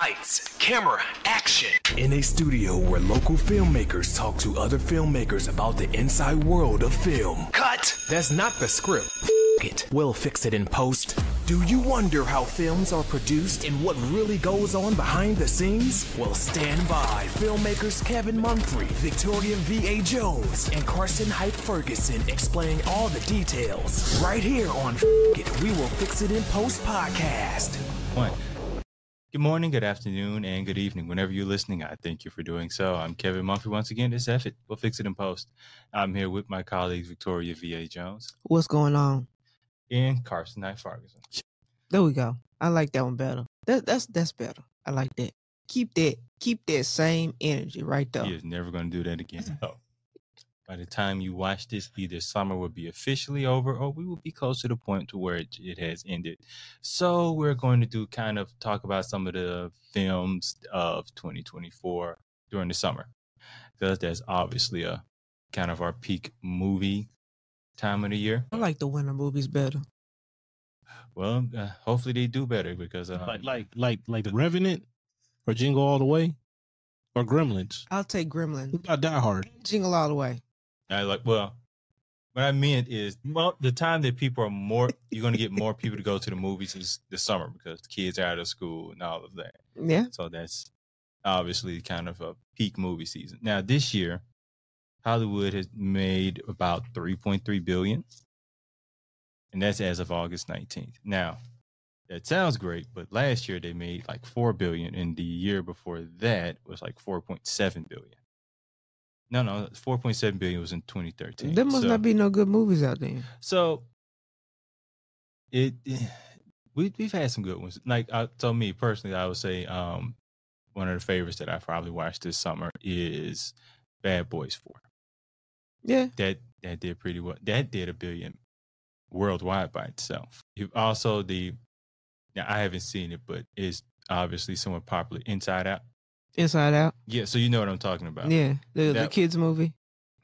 Lights, camera, action. In a studio where local filmmakers talk to other filmmakers about the inside world of film. Cut. That's not the script. F- it. We'll fix it in post. Do you wonder how films are produced and what really goes on behind the scenes? Well, stand by. Filmmakers Kevin Mumphrey, Victoria V.A. Jones, and Carson Hype Ferguson explain all the details. Right here on F- It, We Will Fix It in Post podcast. One. Good morning, good afternoon, and good evening. Whenever you're listening, I thank you for doing so. I'm Kevin Mumphrey once again. This F it. We'll fix it in post. I'm here with my colleagues Victoria V.A. Jones What's going on? and Carson Knight Ferguson. There we go. I like that one better. That, that's that's better. I like that. Keep that keep that same energy right there. He is never going to do that again. by the time you watch this, either summer will be officially over or we will be close to the point to where it, it has ended. So, we're going to do kind of talk about some of the films of 2024 during the summer because that's obviously a kind of our peak movie time of the year. I like the winter movies better. Well, uh, hopefully they do better because um, like like like like the Revenant or Jingle All the Way or Gremlins. I'll take Who Gremlin. got Die Hard? Jingle all the way. I like well. What I meant is, well, the time that people are more, you're going to get more people to go to the movies is the summer because the kids are out of school and all of that. Yeah. So that's obviously kind of a peak movie season. Now this year, Hollywood has made about 3.3 billion, and that's as of August 19th. Now, that sounds great, but last year they made like 4 billion, and the year before that was like 4.7 billion. No, no, 4.7 billion was in 2013. There must So- not be no good movies out there. so it we we've had some good ones. Like I so me personally, I would say um one of the favorites that I probably watched this summer is Bad Boys Four. Yeah. That that did pretty well. That did a billion worldwide by itself. You also the now I haven't seen it, but it's obviously somewhat popular. Inside Out. Inside Out. Yeah, so you know what I'm talking about. Yeah. The the kids movie.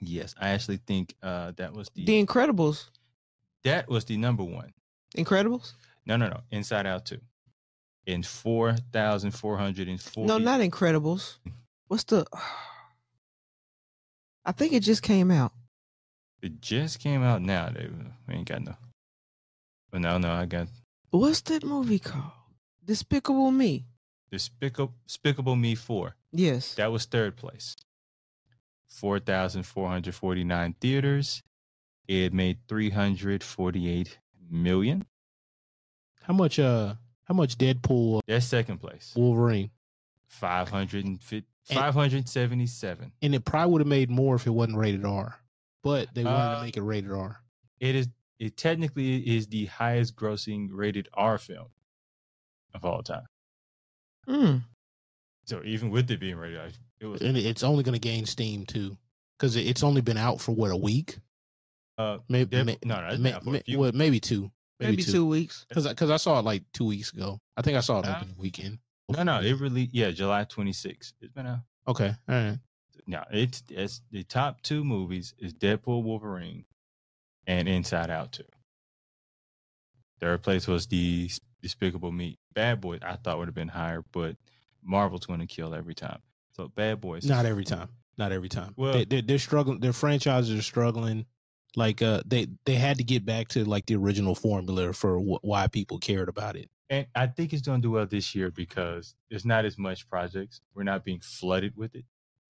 Yes, I actually think uh that was the, The Incredibles. that was the number one. Incredibles? No, no, no. Inside Out two. In four thousand four hundred and forty. No, not Incredibles. What's the I think it just came out. It just came out now. They we ain't got no. But no, no, I got What's that movie called? Despicable Me. Despicable Despicable Me four. Yes. That was third place. Four thousand four hundred forty nine theaters. It made three hundred forty eight million. How much uh how much Deadpool That's second place. Wolverine? 550, And- 577. And it probably would have made more if it wasn't rated R. But they wanted Uh, to make it rated R. It is it technically is the highest grossing rated R film of all time. Mm. So even with it being rated R, it was And it's only gonna gain steam too. Because it's only been out for what, a week? uh Maybe Deadpool- no, no, it's for a few well, maybe two. Maybe, Maybe two weeks. Because I saw it like two weeks ago. I think I saw it Uh, opening weekend. no no it really yeah July 26th. It's been out. Okay, all right. Now it's it's the top two movies is Deadpool Wolverine and Inside Out 2. Third place was the Despicable Me. Bad Boys I thought would have been higher, but Marvel's going to kill every time. So Bad Boys Not every time. Not every time. Well- they, they, they're struggling. Their franchises are struggling. Like uh, they they had to get back to like the original formula for wh- why people cared about it. And I think it's going to do well this year because there's not as much projects. We're not being flooded with it.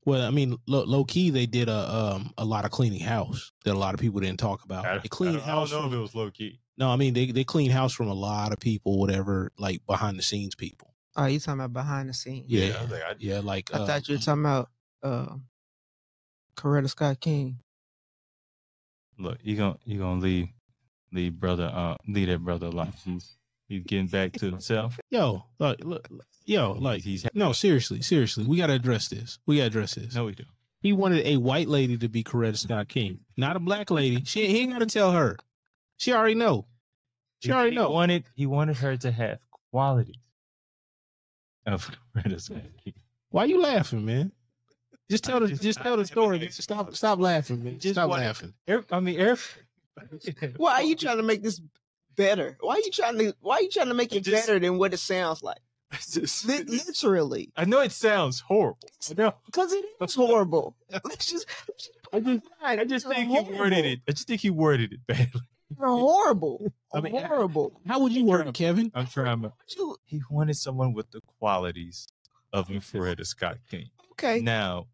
Well, I mean, low, low key they did a um a lot of cleaning house that a lot of people didn't talk about. I, They cleaned I don't, house. I don't know from- if it was low key. No, I mean they they cleaned house from a lot of people, whatever, like behind the scenes people. Oh, you talking about behind the scenes? Yeah, I was like, I- yeah, like I uh, thought you were talking about uh, Coretta Scott King. Look, you gonna you gonna leave leave brother uh leave that brother alone. He's he's getting back to himself. yo, look, look, yo, like he's no, seriously, seriously, we got to address this. We got to address this. no we do. He wanted a white lady to be Coretta Scott King, not a black lady. She he ain't got to tell her. She already know. She already he know. wanted he wanted her to have qualities of Greta Scott Why you laughing, man? Just tell the just- just tell the I- story. Stop stop laughing, man. Just Just stop laughing. Every- I mean, every, Why are you trying to make this better? Why are you trying to Why are you trying to make it Just- better than what it sounds like? Just- Li- literally, I know it sounds horrible. I know. because it is horrible. Let's just, let's just I just, I just think he worded it. I just think he worded it badly. They're horrible. I mean, horrible. How would you word it, Kevin? I'm trying. To, You- he wanted someone with the qualities of a Coretta Scott King. Okay, Now,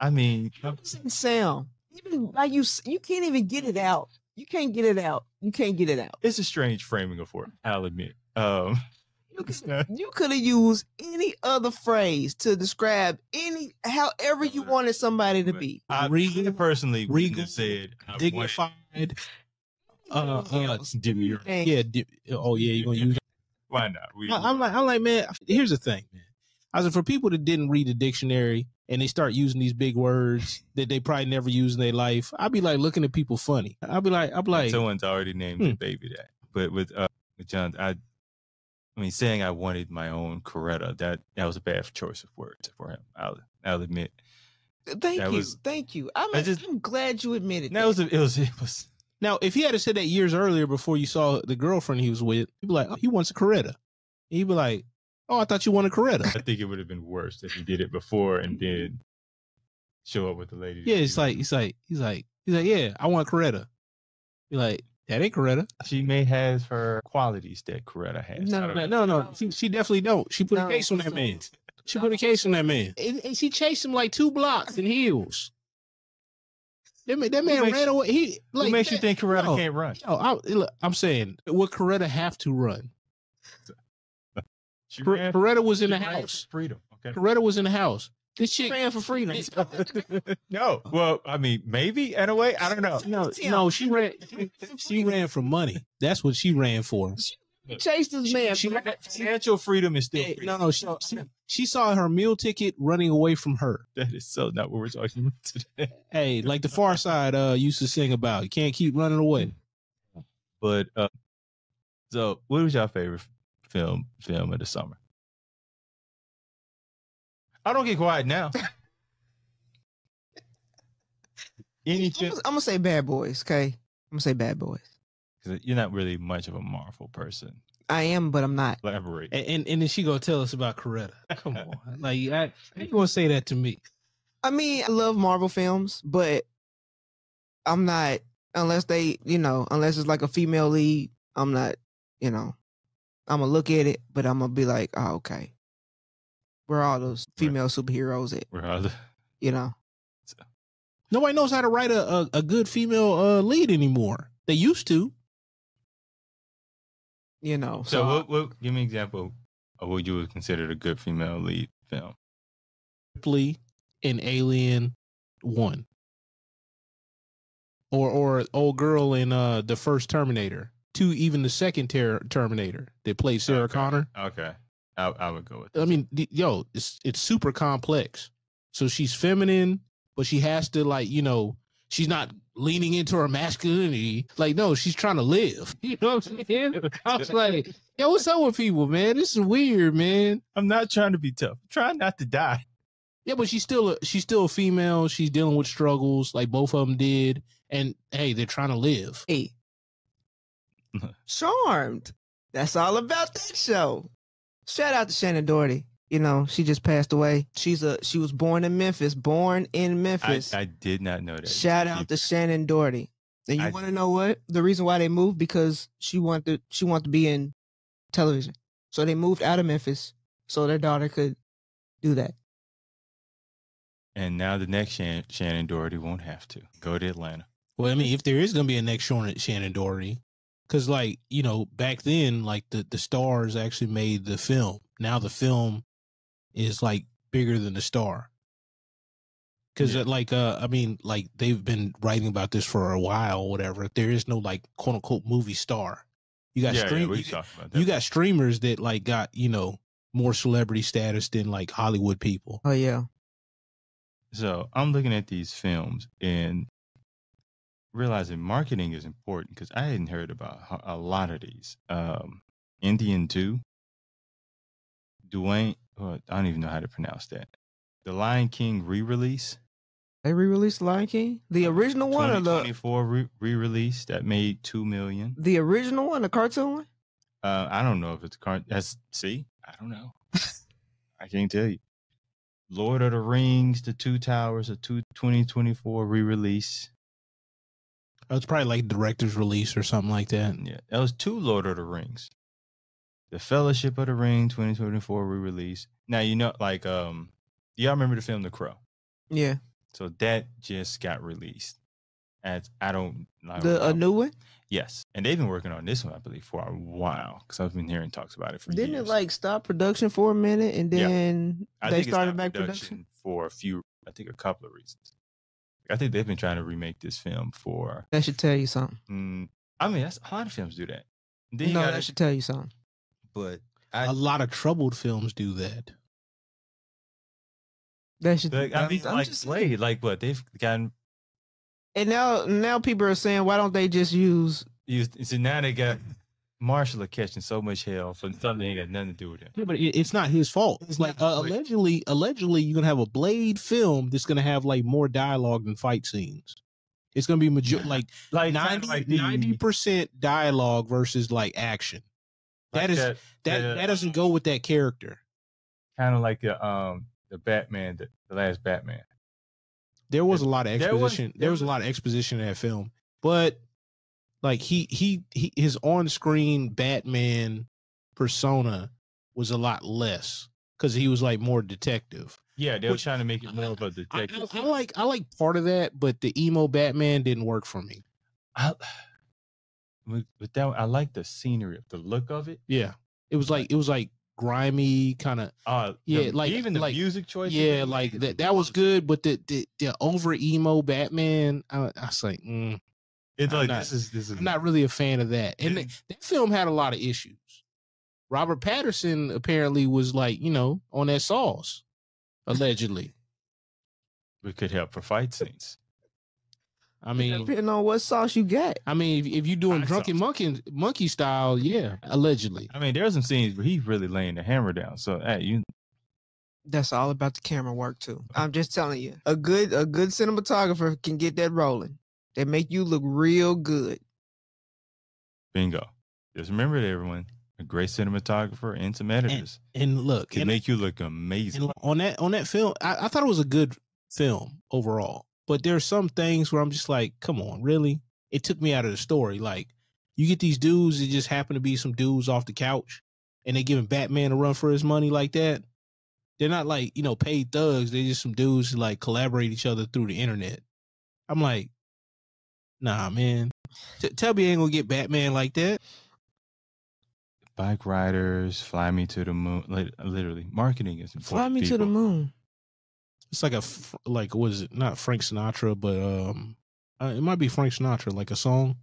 I mean, Sing sound. Even like you, you can't even get it out. You can't get it out. You can't get it out. it's a strange framing of work. I'll admit. Um, You could, have used any other phrase to describe any, however you wanted somebody to be. I, Regal, personally wouldn't regal, said I Dignified. Uh, uh, demure. Yeah. Di- oh yeah, you're gonna use. Why not? We, I, I'm like, I'm like, man. Here's the thing, man. I was like, for people that didn't read the dictionary and they start using these big words that they probably never use in their life, I'd be like looking at people funny. I'd be like, I'd be like, someone's already named Hmm. the baby that. But with uh with John, I I mean saying I wanted my own Coretta, that that was a bad choice of words for him. I'll I'll admit. Thank That you, was- thank you. I'm, I just- I'm glad you admitted That that. was it was it was Now, if he had said that years earlier before you saw the girlfriend he was with, you'd be like, oh, he wants a Coretta. He'd be like, oh, I thought you wanted a Coretta. I think it would have been worse if he did it before and then show up with the lady. yeah, it's like, he's like, he's like, he's like, yeah, I want a Coretta. You're like, that ain't Coretta. she may have her qualities that Coretta has. No, I No, no, no. She, she definitely don't. She put No, a case on that so- man. She put a case on that man. And, and she chased him like two blocks in heels. That man, that man makes- ran away. He like What makes you think Coretta no. can't run? No, I, look, I'm saying, would Coretta have to run? She Cor- ran- Coretta was in she the ran for house. Freedom. Okay. Coretta was in the house. This chick, ran for freedom. no. Well, I mean, maybe in a way. I don't know. no, no, she ran. She ran for money. That's what she ran for. Chased this man. She- Financial freedom is still Hey, freedom. no, no, she, she, she saw her meal ticket running away from her. That is so not what we're talking about today. Hey, like the Far Side uh, used to sing about, you can't keep running away. But uh, so, what was your favorite film film of the summer? I don't get quiet now. Any I'm, I'm gonna say Bad Boys. Okay, I'm gonna say Bad Boys. 'Cause You're not really much of a Marvel person. I am, but I'm not. Elaborate. And, and and then she gonna tell us about Coretta. Come on, like I, how you gonna say that to me? I mean, I love Marvel films, but I'm not unless they, you know, unless it's like a female lead. I'm not, you know, I'm gonna look at it, but I'm gonna be like, oh, okay. Where are all those female superheroes at? Where are the- You know, Nobody knows how to write a a, a good female uh, lead anymore. They used to. You know. So, So, what, what, give me an example of what you would consider a good female lead film. Ripley in Alien One, or or old girl in uh the first Terminator, two even the second ter- Terminator that played Sarah Okay. Connor. Okay, I, I would go with. I mean, yo, it's it's super complex. So she's feminine, but she has to like, you know, she's not leaning into her masculinity. Like, no, she's trying to live. You know what I'm saying? I was like, yo, what's up with people, man? This is weird, man. I'm not trying to be tough. I'm trying not to die. Yeah, but she's still a, she's still a female. She's dealing with struggles like both of them did, and hey, they're trying to live. hey, Charmed. That's all about that show. Shout out to Shannen Doherty. You know, she just passed away. She's a she was born in Memphis, born in Memphis. I did not know that. Shout out to Shannen Doherty. And you want to know what? The reason why they moved because she wanted she wanted to be in television. So they moved out of Memphis so their daughter could do that. And now the next Shan- Shannen Doherty won't have to go to Atlanta. Well, I mean, if there is gonna be a next Shannon, Shannen Doherty, because like you know, back then, like the the stars actually made the film. Now the film is like bigger than the star. Because Yeah. like uh, I mean, like they've been writing about this for a while, or whatever. There is no like quote unquote movie star. You got yeah, yeah, stream, we you, talked about that. you got streamers that like got you know more celebrity status than like Hollywood people. Oh yeah. So I'm looking at these films and realizing marketing is important because I hadn't heard about a lot of these. Um, Indian 2, Dwayne, oh, I don't even know how to pronounce that. The Lion King re release, They re-released Lion King, the original one or the twenty-four re release that made 2 million. the original one, the cartoon one. Uh, I don't know if it's current. That's see, I don't know. I can't tell you. Lord of the Rings, The Two Towers, a two, 2024 re-release. Oh, It's probably like director's release or something like that. Yeah, that was two Lord of the Rings. The Fellowship of the Ring, 2024 re-release. Now you know, like, um, y'all remember the film The Crow? Yeah, So that just got released. As I don't. I don't the a new one. Yes, and they've been working on this one, I believe, for a while because I've been hearing talks about it for Didn't years. it like stop production for a minute and then I they started back production? for a few. I think a couple of reasons. I think they've been trying to remake this film for. That should tell you something. Mm, I mean, that's a lot of films do that. No, gotta- that should tell you something. But I, A lot of troubled films do that. That should. but, I mean, I'm like just saying. Blade, like what they've gotten And now, now people are saying, why don't they just use? used. So now they got Marshall catching so much hell for something that ain't got nothing to do with it. Yeah, but it, it's not his fault. It's like uh, allegedly, allegedly, you're gonna have a Blade film that's gonna have like more dialogue than fight scenes. It's gonna be major like Like 90 percent dialogue versus like action. That is that that- that doesn't go with that character. kind of like the um the Batman, the, the last Batman. There was a lot of There was- exposition. There was a lot of exposition in that film, but like he he, he his on screen Batman persona was a lot less because he was like more detective. Yeah, they were trying to make it more of a detective. I, I like I like part of that, but the emo Batman didn't work for me. I, with that, I like the scenery, the look of it. Yeah, it was like it was like grimy kind of Uh, Yeah, the- like- even the like- music choice. yeah, like that that was good, but the the, the over emo Batman, I, I was like, mm, It's I'm like not- this is this is I'm not really a fan of that. And that, that film had a lot of issues. Robert Pattinson apparently was like, you know, on that sauce, allegedly. We could help for fight scenes. I mean, Depending on what sauce you get. I mean, if, if you're doing Hot drunken sauce. monkey monkey style, yeah, allegedly. I mean, there are some scenes where he's really laying the hammer down. So, hey, you That's all about the camera work too. Oh. I'm just telling you, a good a good cinematographer can get that rolling. They make you look real good. bingo. Just remember it, everyone. A great cinematographer and some editors And look, can and, make you look amazing. on that on that film, I, I thought it was a good film overall. But there are some things where I'm just like, come on, really? It took me out of the story. Like, you get these dudes that just happen to be some dudes off the couch, and they giving Batman a run for his money like that. They're not like you know paid thugs. They're just some dudes who like collaborate each other through the internet. I'm like, nah, man. T- tell me you ain't gonna get Batman like that. Bike riders, fly me to the moon. Lit- Literally, marketing is important. Fly me to the moon. It's like a like what is it? Not Frank Sinatra, but um, uh, it might be Frank Sinatra, like a song.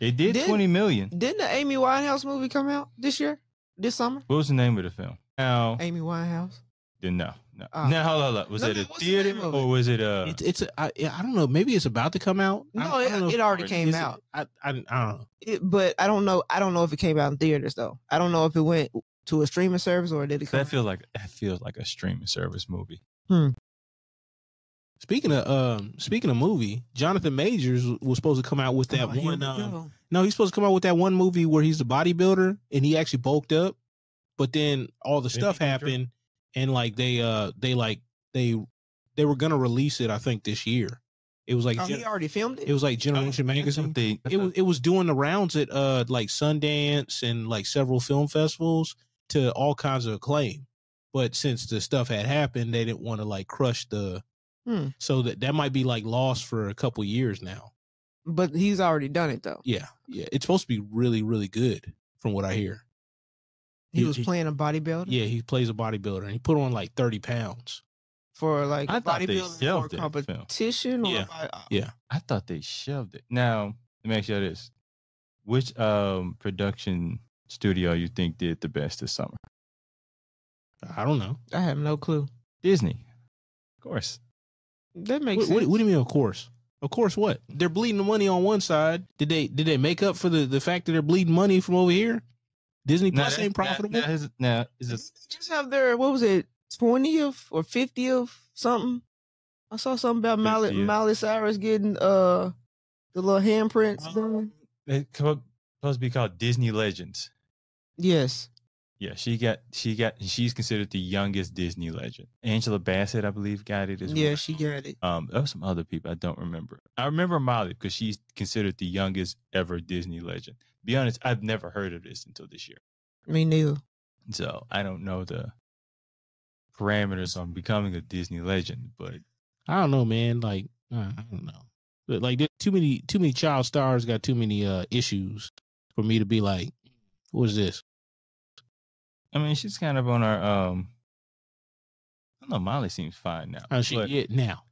It did Did- twenty million. Didn't the Amy Winehouse movie come out this year? This summer? What was the name of the film? Now, Amy Winehouse. then no, no, Ah. no. Hold on, hold on. Was No, it a what's the theater name or was it a? It's it's a, I, I don't know. Maybe it's about to come out. No, I, don't it, if- it already came is it- out. I, I I don't know. It, but I don't know. I don't know if it came out in theaters though. I don't know if it went to a streaming service or did it come? that feels like that feels like a streaming service movie. Speaking of um, speaking of movie, Jonathan Majors was supposed to come out with that Oh, one. Um, no, he's supposed to come out with that one movie where he's the bodybuilder and he actually bulked up, but then all the stuff happened and like they uh they like they they were gonna release it. I think this year. It was like Oh, he already filmed it. it was like Generation That's Magazine. it was it was doing the rounds at uh like Sundance and like several film festivals to all kinds of acclaim. But since the stuff had happened, they didn't want to like crush the Hmm. so that that might be like lost for a couple years now. but he's already done it though. Yeah, yeah, it's supposed to be really really good from what I hear. He, He- was he- playing a bodybuilder. Yeah, he plays a bodybuilder and he put on like thirty pounds. For like I thought they bodybuilding for a competition. Or Yeah. by- Yeah. I thought they shelved it. Now, let me ask you this: Which um production studio you think did the best this summer? I don't know. I have no clue. Disney, of course. That makes What, what, sense. what do you mean? Of course, of course. What they're bleeding the money on one side. Did they did they make up for the the fact that they're bleeding money from over here? Disney Plus ain't profitable. Now, now, is- now, is it just have their what was it, twentieth or fiftieth something? I saw something about Miley, 50th. Miley Cyrus getting uh the little handprints done. it's supposed to be called Disney Legends? Yes. Yeah, she got she got she's considered the youngest Disney legend. Angela Bassett, I believe, got it as well. Yeah, she got it. Um, there were some other people I don't remember. I remember Molly because she's considered the youngest ever Disney legend. Be honest, I've never heard of this until this year, Me neither. so I don't know the parameters on becoming a Disney legend. But I don't know, man. Like uh, I don't know, but like too many too many child stars got too many uh issues for me to be like, what is this? I mean, she's kind of on our um. I don't know. Molly seems fine now. Uh, she but- yeah, now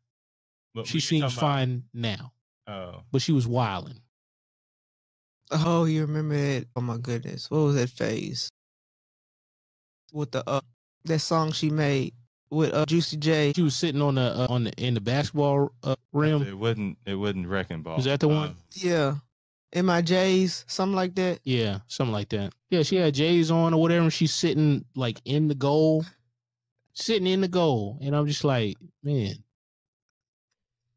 but she seems talking about- fine now, Oh, but she was wilding. Oh, you remember that? Oh my goodness. What was that phase? With the uh that song she made with uh Juicy J. She was sitting on the uh, on the in the basketball uh, rim. it wasn't. It wasn't wrecking ball. Was that the one? Um, Yeah. MIJs, something like that. Yeah, something like that. Yeah, she had J's on or whatever. And she's sitting like in the goal, sitting in the goal, and I'm just like, man,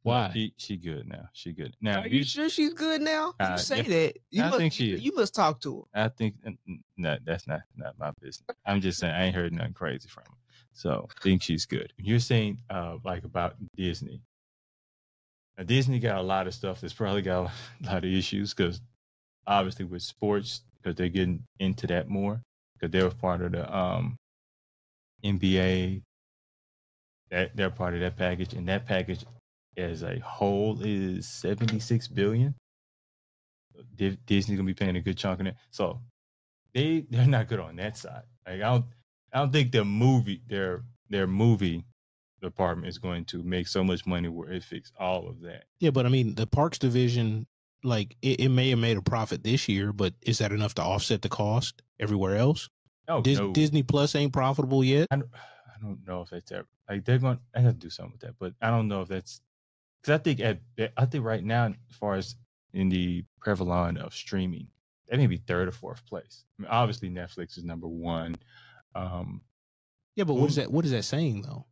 why? She she good now. She good now. Are you sure she's good now? You Uh, say yeah. that. You I must, think she is. You must talk to her. I think n- n- no, that's not not my business. I'm just saying I ain't heard nothing crazy from her, so I think she's good. You're saying uh like about Disney. Now, Disney got a lot of stuff that's probably got a lot of issues because obviously with sports because they're getting into that more because they were part of the um NBA. That they're part of that package, and that package as a whole is 76 billion. Di- Disney's gonna be paying a good chunk of it. So they they're not good on that side. Like I don't I don't think their movie their their movie department is going to make so much money where it fix all of that. Yeah, but I mean, the parks division, like it, it may have made a profit this year, but is that enough to offset the cost everywhere else? Oh Dis- no, Disney Plus ain't profitable yet. I don't, I don't know if that's ever like they're going. I got to do something with that, but I don't know if that's because I think at I think right now as far as in the prevalent of streaming, that may be third or fourth place. I mean, obviously Netflix is number one. Um, Yeah, but what is that? What is that saying though?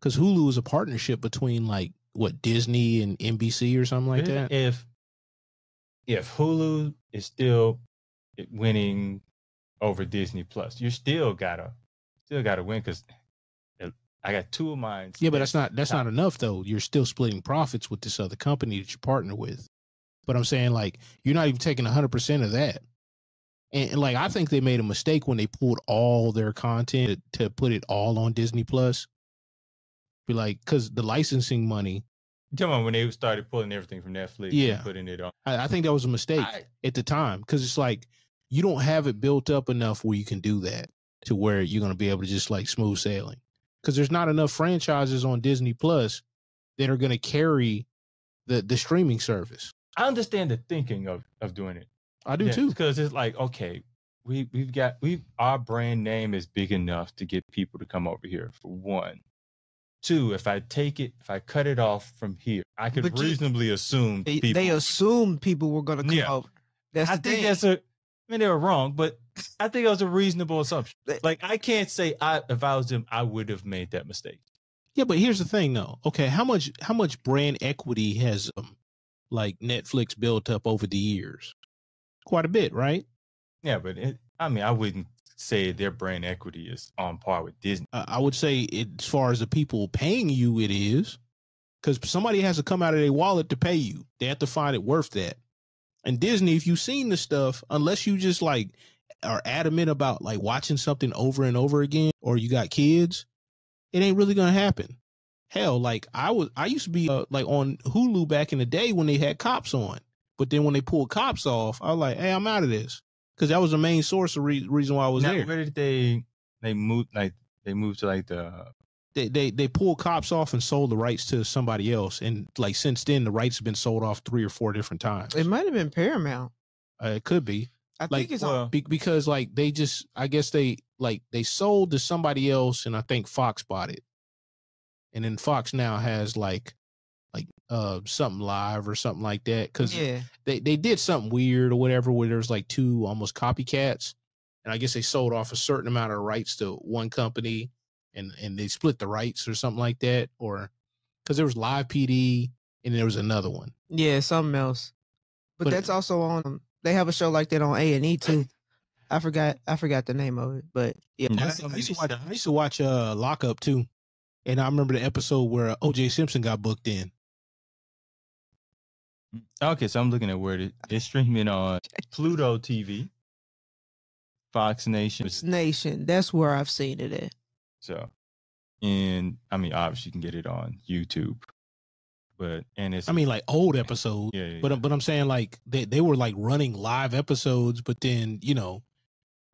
Because Hulu is a partnership between like what Disney and NBC or something like that. If if Hulu is still winning over Disney Plus, you still gotta still gotta win because I got two of mine. Yeah, but that's not that's top. not enough though. You're still splitting profits with this other company that you partner with. But I'm saying like you're not even taking 100 percent of that. And, and, like I think they made a mistake when they pulled all their content to, to put it all on Disney Plus. Be like, because the licensing money, talking about when they started pulling everything from Netflix, Yeah. and putting it on. I, I think that was a mistake I- at the time because it's like you don't have it built up enough where you can do that to where you're going to be able to just like smooth sailing because there's not enough franchises on Disney Plus that are going to carry the the streaming service. I understand the thinking of of doing it. I do too. because it's like okay, we we've got we our brand name is big enough to get people to come over here for one. Two, if I take it, if I cut it off from here, I could But you- reasonably assume They, people. they assumed people were gonna come Yeah. over. That's I the think thing. that's a. I mean, they were wrong, but I think it was a reasonable assumption. Like I can't say I if I was them, I would have made that mistake. Yeah, but here's the thing though. Okay, how much how much brand equity has um like Netflix built up over the years? Quite a bit, right? Yeah, but it, I mean, I wouldn't say their brand equity is on par with Disney. Uh, I would say as far as the people paying you, it is because somebody has to come out of their wallet to pay you. They have to find it worth that. And Disney, if you've seen the stuff, unless you just like are adamant about like watching something over and over again, or you got kids, it ain't really gonna happen. Hell, like I was, I used to be uh, like on Hulu back in the day when they had cops on, but then when they pulled cops off, I was like, hey, I'm out of this because that was the main source of re- reason why I was now, there. where did they they move like they moved to like the they they they pulled cops off and sold the rights to somebody else, and like since then the rights have been sold off three or four different times. it might have been Paramount. Uh, it could be I Like, think it's well. Be- because like they just I guess they like they sold to somebody else, and I think Fox bought it, and then Fox now has like like uh something live or something like that because Yeah, they they did something weird or whatever where there's like two almost copycats and i guess they sold off a certain amount of rights to one company and and they split the rights or something like that or because there was live pd and there was another one yeah, something else. But, But- that's also on. They have a show like that on A and E too. I forgot I forgot the name of it, but yeah. I, I used to watch. I used to watch uh, Lockup too, and I remember the episode where O.J. Simpson got booked in. Okay, so I'm looking at where it, it's streaming on Pluto TV, Fox Nation. Nation. That's where I've seen it at. So, and I mean, obviously you can get it on YouTube, but and it's I mean, like old episodes. yeah, yeah, But yeah. but I'm saying like they they were like running live episodes, but then you know,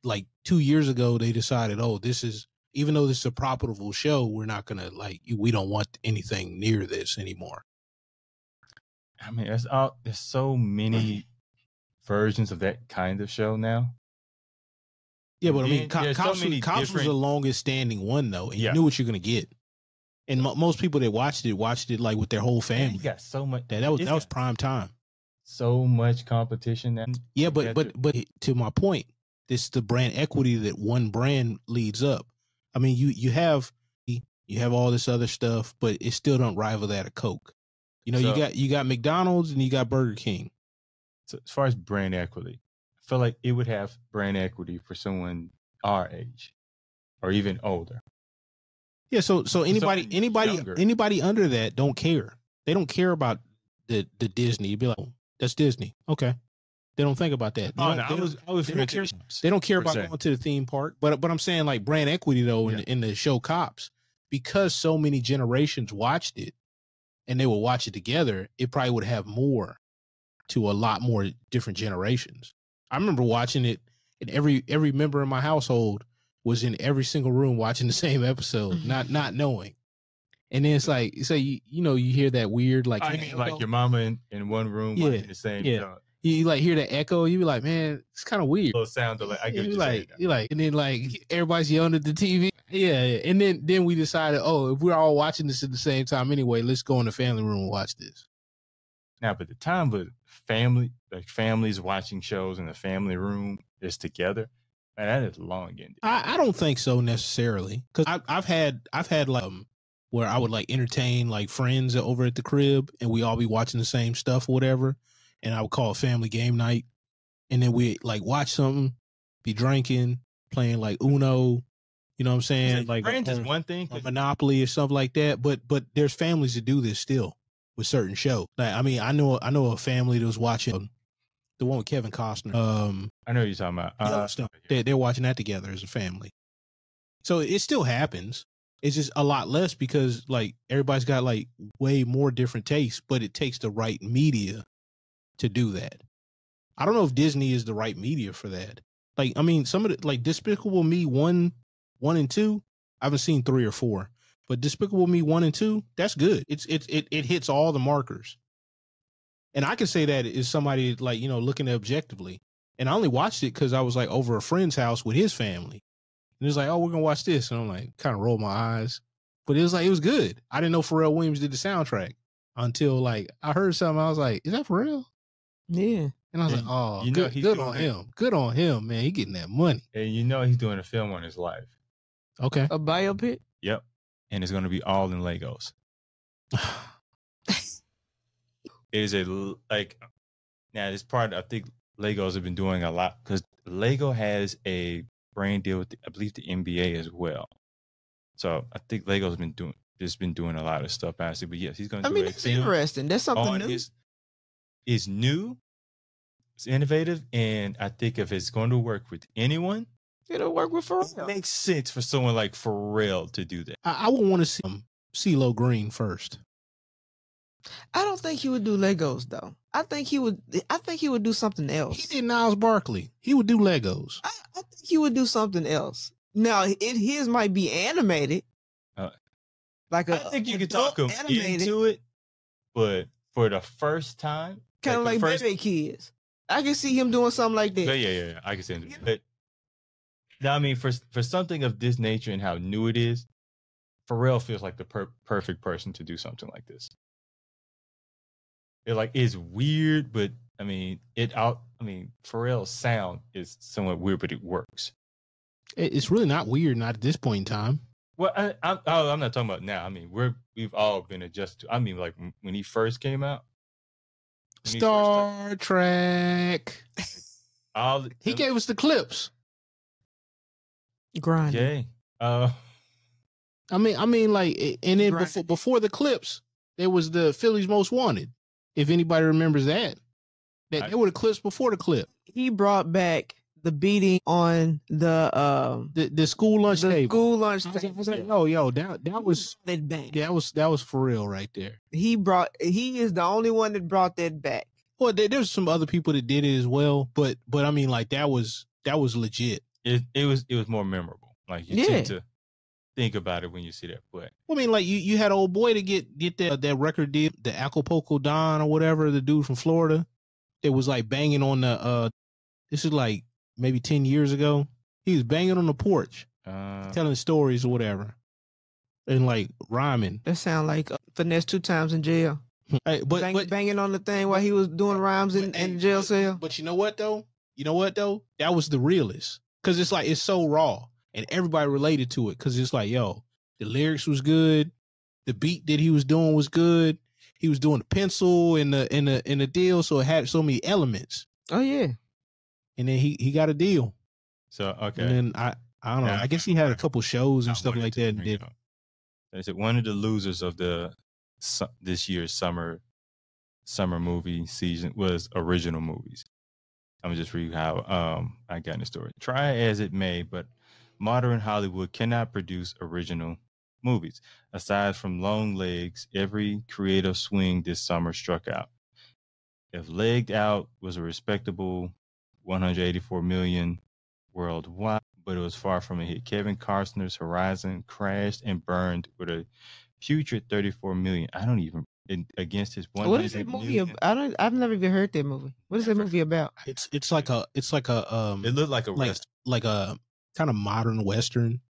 like two years ago they decided, oh, this is even though this is a profitable show, we're not gonna like we don't want anything near this anymore. I mean, there's all there's so many versions of that kind of show now. Yeah, but I mean, Co- there's so was, Cops was the longest standing one though, and Yeah. you knew what you're gonna get. And mo- most people that watched it watched it like with their whole family. you got so much. That that was that was prime time. so much competition now. Yeah, but but but to my point, this is the brand equity that one brand leads up. I mean, you you have you have all this other stuff, but it still don't rival that of Coke. You know, you got you got McDonald's and you got Burger King. So as far as brand equity, I feel like it would have brand equity for someone our age or even older. Yeah, so so anybody someone anybody younger. anybody under that don't care. They don't care about the the Disney. You'd be like, oh, that's Disney. Okay. They don't think about that. They Oh, don't- no, they I was I was they don't care- They don't care about going to the theme park, but but I'm saying like brand equity though in, Yeah. in the show Cops because so many generations watched it and they would watch it together. It probably would have more to a lot more different generations. I remember watching it, and every every member in my household was in every single room watching the same episode, mm-hmm. not not knowing. And then it's like, so you you know you hear that weird like I mean, like your mama in, in one room Yeah, watching the same yeah. show. you, you, like hear the echo. You be like, man, it's kind of weird. Little sound like I get you like, you like, and then like everybody's yelling at the TV. Yeah, yeah. and then then we decided, oh, if we're all watching this at the same time anyway, let's go in the family room and watch this. Now, but the time of family, like families watching shows in the family room is together, man, that is long ended. I, I don't think so necessarily because I've had I've had like um, where I would like entertain like friends over at the crib and we all be watching the same stuff or whatever, and I would call it family game night, and then we'd like watch something, be drinking, playing like Uno, you know what I'm saying, like friends is one thing. Monopoly or something like that. But but there's families that do this still with certain shows. Like I mean, I know I know a family that was watching the one with Kevin Costner. Um, I know what you're talking about. Uh. They they're watching that together as a family. So it still happens. It's just a lot less because like everybody's got like way more different tastes, but it takes the right media to do that. I don't know if Disney is the right media for that. Like, I mean, some of the like Despicable Me one, one and two. I haven't seen three or four, but Despicable Me one and two, that's good. It's it's it it hits all the markers. And I can say that is somebody like you know looking at it objectively. And I only watched it because I was like over a friend's house with his family. And it was like, oh, we're gonna watch this. And I'm like, kind of roll my eyes. But it was like it was good. I didn't know Pharrell Williams did the soundtrack until like I heard something. I was like, is that Pharrell? Yeah. And I was And like, oh, you know good, he's good doing on it. him. Good on him, man. He getting that money. And you know he's doing a film on his life. Okay. A biopic? Yep. And it's going to be all in Legos. it is a, like now this part I think Legos have been doing a lot because Lego has a brand deal with the, I believe the NBA as well. So I think Lego's been doing just been doing a lot of stuff actually. But yes, he's going to I do mean, a that's film interesting. That's something on new. his is new, it's innovative, and I think if it's going to work with anyone, It'll work with it Pharrell. makes sense for someone like Pharrell to do that. I, I would want to see um, CeeLo Green first. I don't think he would do Legos though. I think he would. I think he would do something else. He did Gnarls Barkley. He would do Legos. I, I think he would do something else. Now, it his might be animated, Uh, like I a think you could talk him animated, into it, but for the first time, kind of for like the first, Baby Kids. I can see him doing something like that. Yeah, yeah, yeah, yeah, I can see it. But no, I mean, for for something of this nature and how new it is, Pharrell feels like the per- perfect person to do something like this. It like is weird, but I mean, it out. I mean, Pharrell's sound is somewhat weird, but it works. It's really not weird, not at this point in time. Well, I, I'm oh, I'm not talking about now. I mean, we're we've all been adjusted. to I mean, like when- when he first came out, when he first started- Star Trak. all He gave us the Clipse. Grind. Okay. Uh, I mean, I mean, like, and then Right. before before the Clipse, there was the Philly's Most Wanted. If anybody remembers that, that I- there were the Clipse before the clip. He brought back the beating on the um The the school lunch the table. school lunch I was, I was like, table. yo, yo, that that was that back. that was that was for real right there. He brought. He is the only one that brought that back. Well, there, there's some other people that did it as well, but but I mean, like that was that was legit. it it was it was more memorable. Like you Yeah. tend to think about it when you see that. But I mean, like you you had old boy to get get that that record deal, the Acapulco Don or whatever, the dude from Florida, that was like banging on the. uh This is like maybe ten years ago. He was banging on the porch, uh, telling stories or whatever, and like rhyming. That sound like uh, Finesse2Tymes in jail. Hey, but Bang, but banging on the thing while he was doing rhymes in, But, in jail but- cell. But you know what though? You know what though? That was the realest because it's like it's so raw and everybody related to it because it's like yo, the lyrics was good, the beat that he was doing was good. He was doing the pencil and the and the and the deal, so it had so many elements. Oh yeah. And then he he got a deal, so okay. and then I I don't know. Yeah, I guess he had a couple shows I and stuff like that. And did. They said one of the losers of the su- this year's summer summer movie season was original movies. I'm just read how um I got in the story. Try as it may, but modern Hollywood cannot produce original movies. Aside from Longlegs, every creative swing this summer struck out. If Legged Out was a respectable 184 million worldwide, but it was far from a hit. Kevin Costner's Horizon crashed and burned with a putrid 34 million. I don't even in, against his one. What is that movie? ab- I don't. I've never even heard that movie. What is that movie about? it's it's like a it's like a um It looked like a like rest. like a kind of modern western.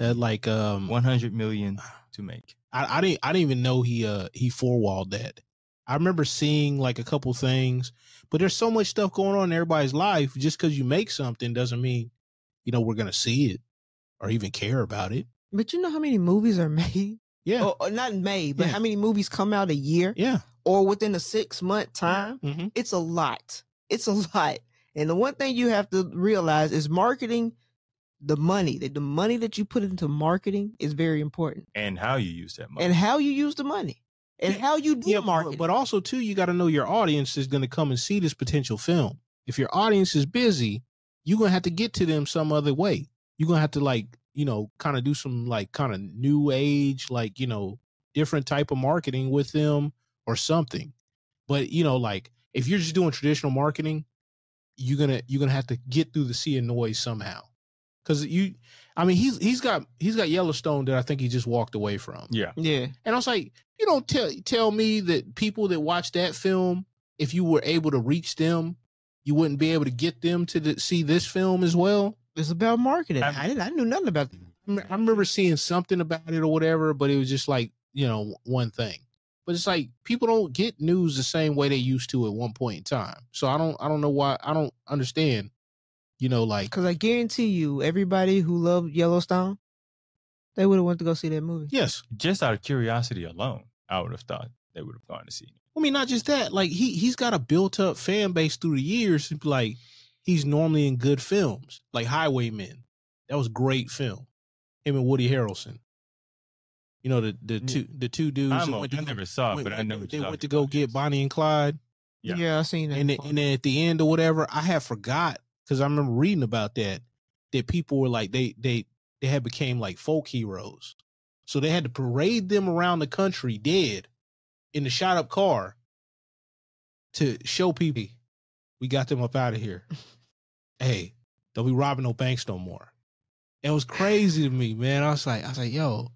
Uh, like um 100 million to make. I, I didn't I didn't even know he uh he four walled that. I remember seeing like a couple things, but there's so much stuff going on in everybody's life. Just because you make something doesn't mean, you know, we're gonna see it or even care about it. But you know how many movies are made? Yeah, Or, or not made, but Yeah. how many movies come out a year yeah. or within a six month time? Mm-hmm. It's a lot. It's a lot. And the one thing you have to realize is marketing. The money that the money that you put into marketing is very important, And how you use that money. and how you use the money, and how you do Yeah, but, marketing. but also too, you got to know your audience is gonna come and see this potential film. If your audience is busy, you're gonna have to get to them some other way. You're gonna have to like you know kind of do some like kind of new age like you know different type of marketing with them or something but you know like if you're just doing traditional marketing you're gonna you're gonna have to get through the sea of noise somehow because you i mean he's he's got he's got yellowstone that i think he just walked away from yeah. yeah, and i was like you don't tell tell me that people that watch that film if you were able to reach them you wouldn't be able to get them to the, see this film as well it's about marketing. I'm- I, didn't. I knew nothing about that. I remember seeing something about it or whatever, but it was just like, you know, one thing. But it's like people don't get news the same way they used to at one point in time. So I don't I don't know why I don't understand, you know, like Because I guarantee you, everybody who loved Yellowstone, they would have went to go see that movie. yes. Just out of curiosity alone, I would have thought they would have gone to see it. I mean, not just that, like he he's got a built up fan base through the years. Like he's normally in good films, like Highwaymen. That was a great film. Him and Woody Harrelson. You know the the Yeah. two the two dudes. I'm that a, to I never saw it, went- but I know they went to go get. Bonnie and Clyde. Yeah. Yeah, I seen that. and then, and then at the end or whatever, I had forgot because I remember reading about that that people were like they they they had became like folk heroes, so they had to parade them around the country dead in the shot up car to show people we got them up out of here. hey, don't be robbing no banks no more. It was crazy to me, man. I was like, I was like, yo,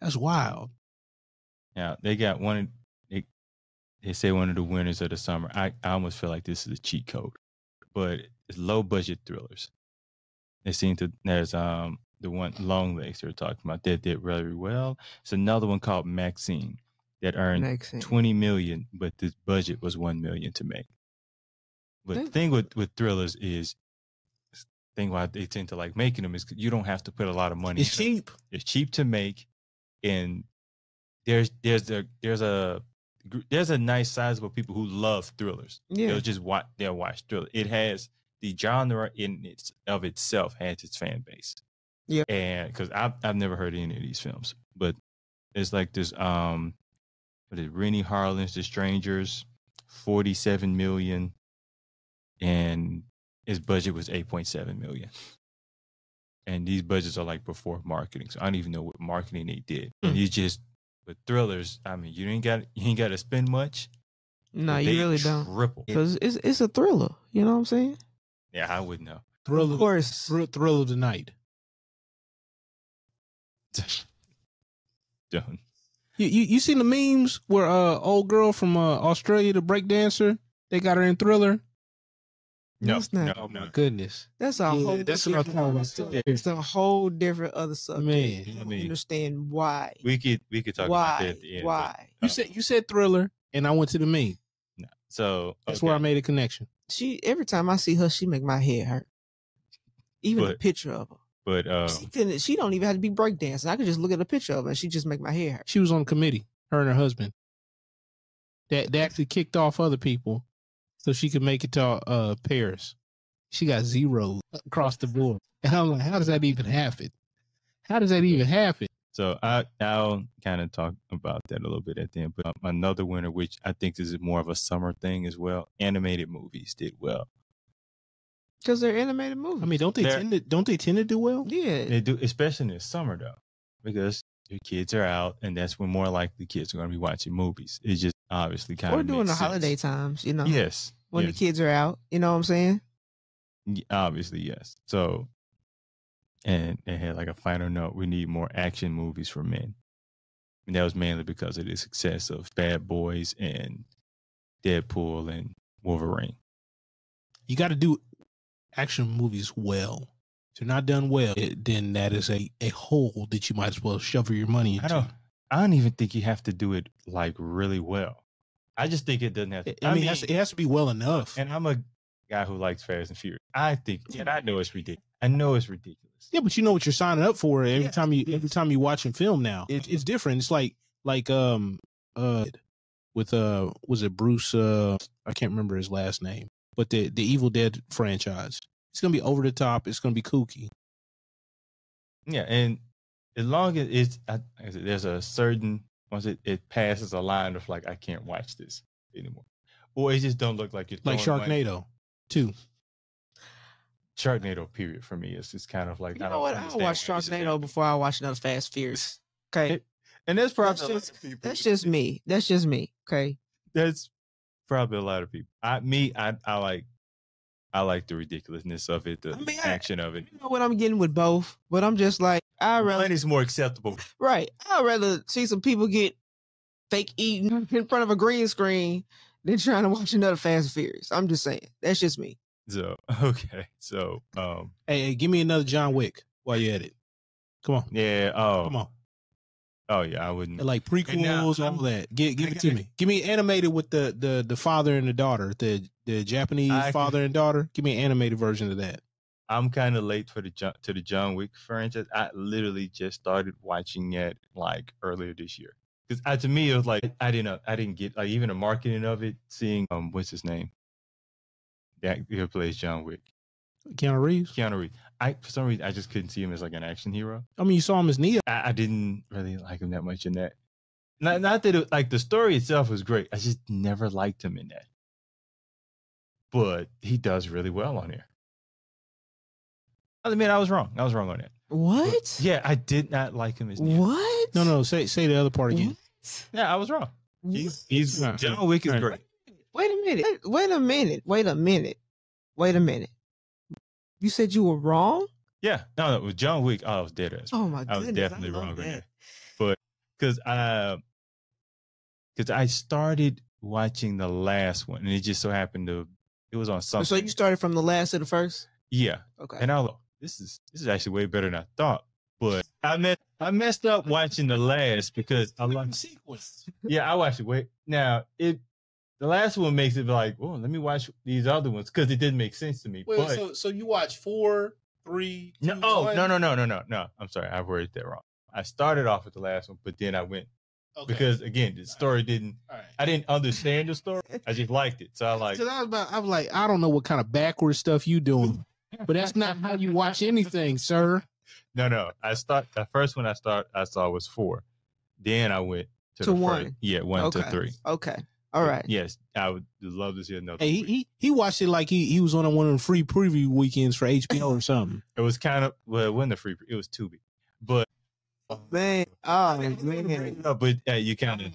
that's wild. Yeah, they got one. They they say one of the winners of the summer. I, I almost feel like this is a cheat code, but it's low budget thrillers. They seem to there's um the one Longlegs they were talking about that did really well. It's another one called Maxine that earned scene. twenty million, but the budget was one million to make. But the thing with with thrillers is thing why they tend to like making them is you don't have to put a lot of money. It's cheap. it's cheap to make and there's there's a there's a there's a nice sizable people who love thrillers Yeah. they'll just watch they'll watch thriller it has the genre in its of itself has its fan base Yeah. and because I've I've never heard any of these films, but it's like this um, what is Renny Harlin's The Strangers, forty seven million, and his budget was eight point seven million. And these budgets are like before marketing, so I don't even know what marketing they did. And Hmm. you just with thrillers, I mean, you ain't got you ain't got to spend much. No, you really don't. Triple. Because it's it's a thriller. You know what I'm saying? Yeah, I would know. Thrill Of course. Thrill, thrill of the night. Done. You, you you seen the memes where uh old girl from uh, Australia, the break dancer, they got her in Thriller. No, That's not- no, Oh my no. goodness, That's a Yeah, whole that's what I'm different talking other about. subject. It's a whole different other subject. man. I I don't mean, understand why. we could we could talk about that Why? at the end. but- Why? You said you said Thriller, and I went to the meme. No. So That's okay. where I made a connection. She every time I see her, she make my head hurt. Even a picture of her. But uh, she couldn't. She don't even have to be breakdancing. I could just look at a picture of her, and she just make my hair hurt. She was on the committee, her and her husband. That they actually kicked off other people so she could make it to uh Paris. She got zero across the board. And I'm like, how does that even happen? How does that even happen? So I I'll kind of talk about that a little bit at the end. But um, another winner, which I think is more of a summer thing as well, animated movies did well. Because they're animated movies. I mean, don't they They're- tend to don't they tend to do well? yeah. They do, especially in the summer though, because your kids are out, and that's when more likely kids are going to be watching movies. It's just obviously kind of or of during the holiday times, you know, Yes, when yes. the kids are out. You know what I'm saying? Obviously yes so and they had like a final note we need more action movies for men and that was mainly because of the success of bad boys and deadpool and wolverine You got to do action movies well. If they're not done well, it, then that is a, a hole that you might as well shovel your money into. i don't i don't even think you have to do it like really well i just think it doesn't have to I, mean, it, has to, it has to be well enough. and i'm a guy who likes fast and furious i think and i know it's ridiculous i know it's ridiculous Yeah, but you know what you're signing up for every Yeah. time you every time you watching film now. It, it's different. It's like like um uh with uh was it Bruce uh I can't remember his last name, but the the Evil Dead franchise. It's gonna be over the top. It's gonna be kooky. Yeah, and as long as it's I, like I said, there's a certain once it, it passes a line of like I can't watch this anymore, or it just don't look like you're Like throwing money. Sharknado, too. Sharknado period for me is just kind of like You I know what? I'll understand watch why this is Sharknado before I watch another Fast Furious. Okay, It- and that's probably That's just- that's just me. That's just me. Okay, that's probably a lot of people. I me I I like I like the ridiculousness of it, the I mean, I- action of it. you know what I'm getting with both, but I'm just like I rather One is more acceptable. right. I'd rather see some people get fake eating in front of a green screen than trying to watch another Fast and Furious. I'm just saying. That's just me. So okay, so um Hey, hey, give me another John Wick while you're at it. Come on, yeah oh come on. oh yeah I wouldn't Like prequels, now, all that. Give give it to me. Give me animated with the the the father and the daughter, the the Japanese I- father and daughter. Give me an animated version of that. I'm kind of late for the John, to the John Wick franchise. I literally just started watching it like earlier this year. Because to me, it was like I didn't I didn't get like even the marketing of it. Seeing um what's his name, that who plays John Wick, Keanu Reeves. Keanu Reeves. I for some reason I just couldn't see him as like an action hero. I mean, you saw him as Neo. I, I didn't really like him that much in that. Not not that it, like the story itself was great. I just never liked him in that. But he does really well on here. I admit I was wrong. I was wrong on that. What? Yeah, I did not like him as Neo. What? No, no, say say the other part again. Yeah, I was wrong. He's, he's John Wick is right. great. Wait a minute. Wait, a minute. Wait a minute. Wait a minute. You said you were wrong? Yeah, no, no, with John Wick, oh, I was dead ass. Oh my I was definitely love wrong on that. But because I, uh, because I started watching the last one, and it just so happened to, it was on something. So you started from the last to the first? yeah, Okay. and I was like, this is this is actually way better than I thought. But I messed I messed up watching the last because I like sequence. yeah I watched it. Wait now it the last one makes it like oh let me watch these other ones because it didn't make sense to me. Wait, but so so you watch four, three, no two, oh one? no no no no no no I'm sorry I worded that wrong. I started off with the last one, but then I went Okay. because again the story didn't all right. I didn't understand the story. I just liked it, so I like Because I was about, I was like, I don't know what kind of backward stuff you doing, but that's not how you watch anything, sir. No, no. I start the first one I start I saw was four. Then I went to, To the one. First, yeah, one Okay. to three. Okay. All right. Yes, I would love to see another. Hey, he, he he watched it like he, he was on one of the free preview weekends for HBO or something. It was kind of well, it wasn't a free. It was Tubi, but Man. Oh man. no, but uh, you kind of.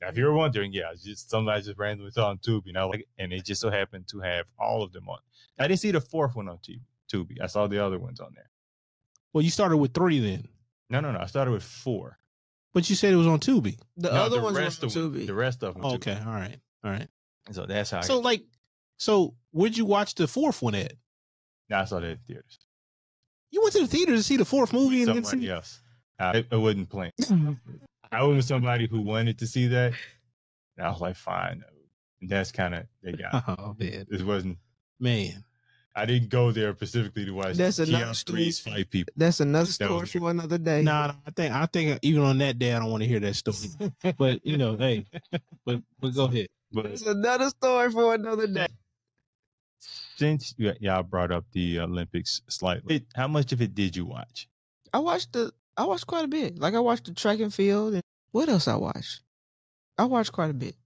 If you're wondering, yeah, it's just somebody just randomly saw on Tubi, and I like, and it just so happened to have all of them on. I didn't see the fourth one on Tubi. Tubi. I saw the other ones on there. Well, you started with three then, No, no, no. I started with four. But you said it was on Tubi. The no, other the ones rest on of them- Tubi. the rest of them. Oh, okay, all right, all right. So that's how. So I, like, so where'd you watch the fourth one at? I saw that in theaters. You went to the theater to see the fourth movie and then Somebody see. else. I, I wasn't playing. I was somebody who wanted to see that. And I was like, fine. And that's kind of they got. Oh man, this wasn't. man. I didn't go there specifically to watch That's another Keanu story. fight people. That's another story was- for another day. Nah, nah, I think I think even on that day I don't want to hear that story. but you know, hey, but but go ahead. But That's another story for another day. since y- y'all brought up the Olympics slightly, it- how much of it did you watch? I watched the I watched quite a bit. Like I watched the track and field and what else I watched? I watched quite a bit.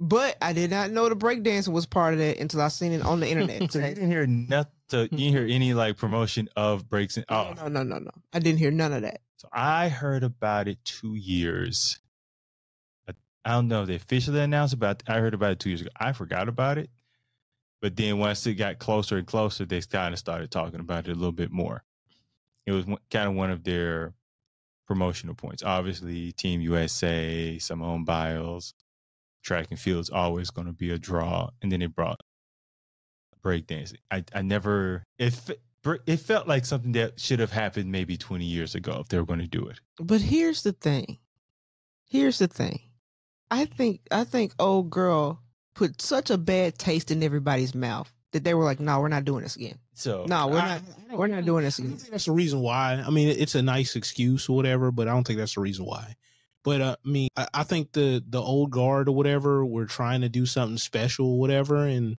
But I did not know the breakdancing was part of that until I seen it on the internet. So you didn't hear nothing. You didn't hear any like promotion of breaks. And, oh, no, no, no, no. I didn't hear none of that. So I heard about it two years. I- I don't know if they officially announced about. I heard about it two years ago. I forgot about it, but then once it got closer and closer, they kind of started talking about it a little bit more. It was kind of one of their promotional points. Obviously, Team USA, Simone Biles, track and field is always going to be a draw, and then they brought breakdancing. I I never it it felt like something that should have happened maybe 20 years ago if they were going to do it. But here's the thing. Here's the thing. I think I think old girl put such a bad taste in everybody's mouth that they were like, "No, we're not doing this again. So No, we're I- not. I We're not doing this I don't again." think that's the reason why. I mean, it's a nice excuse or whatever, but I don't think that's the reason why. But uh, I mean, I, I think the the old guard or whatever were trying to do something special or whatever, and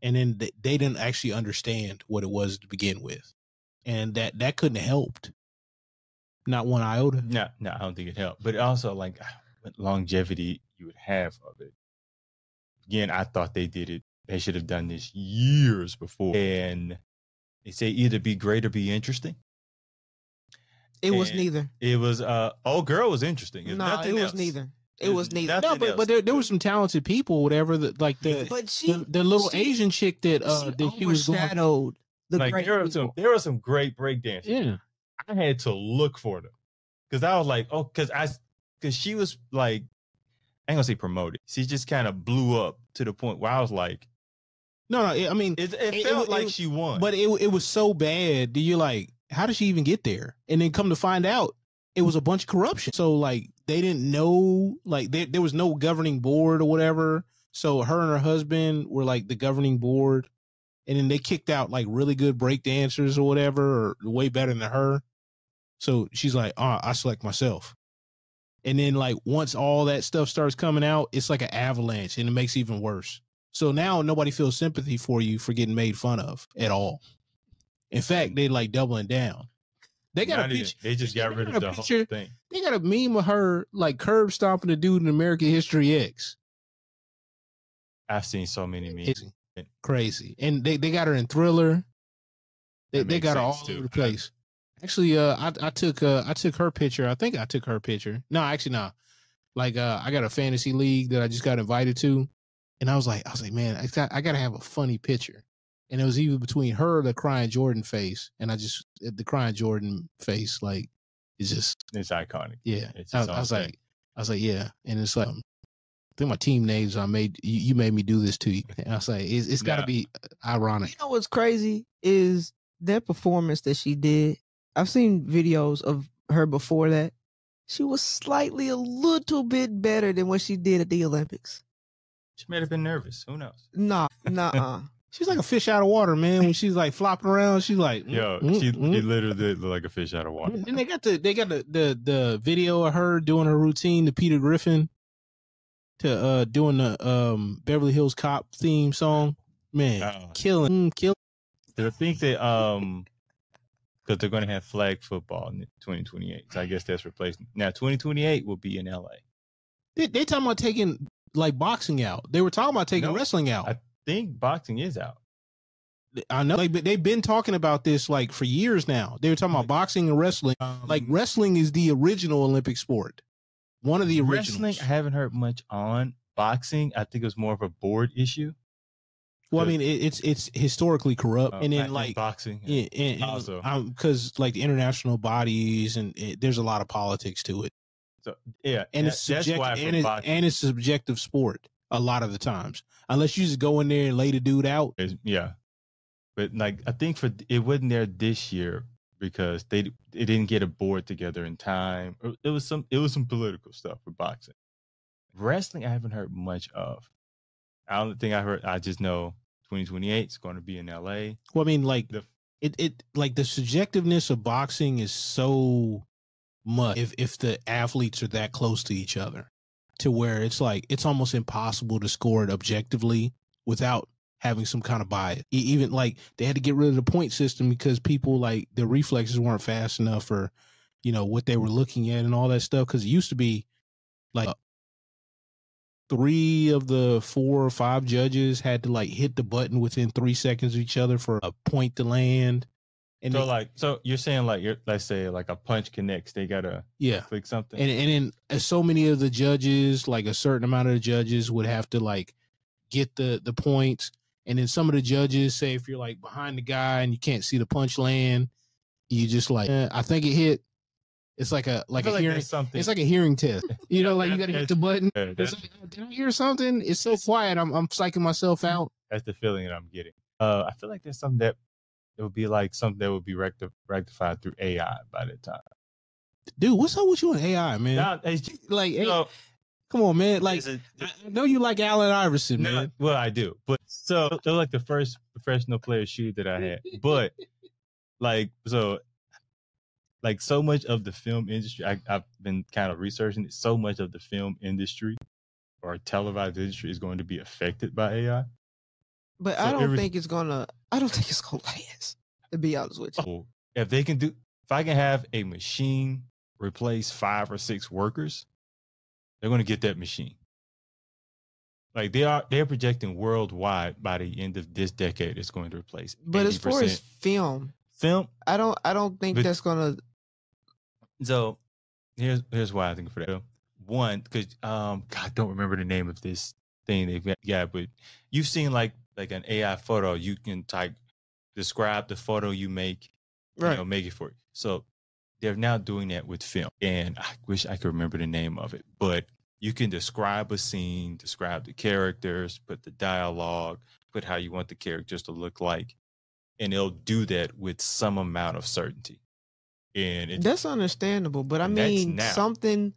and then they, they didn't actually understand what it was to begin with, and that that couldn't have helped. Not one iota. no, no, I don't think it helped. But also like longevity you would have of it. Again, I thought they did it. They should have done this years before. And they say either be great or be interesting. It was neither. It was uh oh girl was interesting. It's No, nothing it was else. neither. It There's was neither. No, but else. but there, there were some talented people, whatever. That like the But she, the, the little she- Asian chick that uh she that she was going. the like great there were some there were some great break dancers. Yeah, I had to look for them because I was like, oh, because I because she was like, I ain't gonna say promoted. She just kind of blew up to the point where I was like, no, no. I mean, it, it It- felt it- like it- she won. But it it was so bad. Do you like how did she even get there? And then come to find out, it was a bunch of corruption. So like they didn't know like there there was no governing board or whatever. So her and her husband were like the governing board, and then they kicked out like really good break dancers or whatever, or way better than her. So she's like, oh, I select myself. And then like once all that stuff starts coming out, it's like an avalanche, and it makes it even worse. So now nobody feels sympathy for you for getting made fun of at all. In fact, they like doubling down. They got a Not even- picture. They just got they rid got of a the whole thing. They got a meme of her like curb stomping the dude in American History X. I've seen so many memes. It's crazy, and they, they got her in Thriller. They they got her all too. over the place. Actually, uh, I I took uh I took her picture. I think I took her picture. No, actually, no. Like uh, I got a fantasy league that I just got invited to, and I was like, I was like, man, I got I got to have a funny picture, and it was either between her, the crying Jordan face, and I just the crying Jordan face, like it's just It's iconic. yeah. It's I, I was thing. like, I was like, yeah, and it's like, I think my team names. I made you, you made me do this to you. And I was like, it's, it's got to Nah. be uh, ironic. You know what's crazy is that performance that she did. I've seen videos of her before that. She was slightly a little bit better than what she did at the Olympics. She might have been nervous. Who knows? Nah, nah. She's like a fish out of water, man. When she's like flopping around, she's like, mm, Yo, mm, she, mm. she literally look like a fish out of water. And they got the they got the, the the video of her doing her routine to Peter Griffin to uh doing the um Beverly Hills Cop theme song. Man, Uh, killing, mm, kill. I think that um because they're going to have flag football in 2028. So I guess that's replacing. Now 2028 will be in LA. They, they talking about taking like boxing out. They were talking about taking No, wrestling out. I think boxing is out. I know, like, but they've been talking about this like for years now. They were talking about boxing and wrestling. Like wrestling is the original Olympic sport, one of the originals. Wrestling, I haven't heard much on. Boxing, I think it was more of a board issue. well, I mean, it, it's it's historically corrupt, Uh, and then like boxing. yeah, and, Also. because like the international bodies and it, there's a lot of politics to it, So yeah, and that- it's subjective, and, it, and it's a subjective sport a lot of the times, unless you just go in there and lay the dude out. Yeah, but like I think for it wasn't there this year because they they didn't get a board together in time. It was some it was some political stuff for boxing. Wrestling, I haven't heard much of. I don't think I heard. I just know 2028 is going to be in LA. Well, I mean, like The it it like the subjectiveness of boxing is so much if if the athletes are that close to each other to where it's like it's almost impossible to score it objectively without having some kind of bias even like they had to get rid of the point system because people like their reflexes weren't fast enough or you know what they were looking at and all that stuff because it used to be like uh, three of the four or five judges had to like hit the button within three seconds of each other for a point to land. And so they- like so you're saying like you're let's say like a punch connects, they gotta yeah, click something. and and then uh, so many of the judges, like a certain amount of the judges, would have to like get the the points, and then some of the judges say if you're like behind the guy and you can't see the punch land, you just like eh, I think it hit. It's like a like a feel hearing. something. It's like a hearing test. You know, like you got to hit the button. Like, oh, did I hear something? It's so quiet. I'm I'm psyching myself out. that's the feeling that I'm getting. Uh, I feel like there's something that it would be like something that would be recti- rectified through AI by the time. Dude, what's up with you and AI, man? Now, just, like, you know, come on, man. Like, a- I know you like Allen Iverson, man. well, I do, but so they're like the first professional player shoe that I had. But like, so like so much of the film industry, I, I've been kind of researching it. So much of the film industry or televised industry is going to be affected by AI. But So I don't every- think it's gonna. I don't think it's gonna last. To be honest with you, if they can do, if I can have a machine replace five or six workers, they're going to get that machine. Like they are, they're projecting worldwide by the end of this decade, it's going to replace. but as far as film, film, I don't. I don't think But- that's gonna. so here's here's why I think for that. One, because um, God, I don't remember the name of this thing they've got, yeah, but you've seen like like an AI photo, you can type describe the photo you make right. you know, make it for you. So they're now doing that with film. And I wish I could remember the name of it, but you can describe a scene, describe the characters, put the dialogue, put how you want the characters to look like. And it'll do that with some amount of certainty. And it's That's understandable, but I mean something.